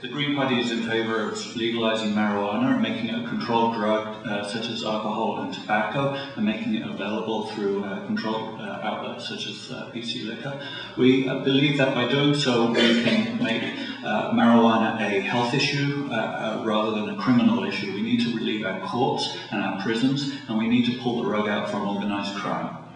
the Green Party is in favour of legalising marijuana making it a controlled drug uh, such as alcohol and tobacco and making it available through uh, controlled uh, outlets such as uh, BC Liquor. We uh, believe that by doing so we can make uh, marijuana a health issue uh, rather than a criminal issue. We need to relieve our courts and our prisons and we need to pull the rug out from organised crime.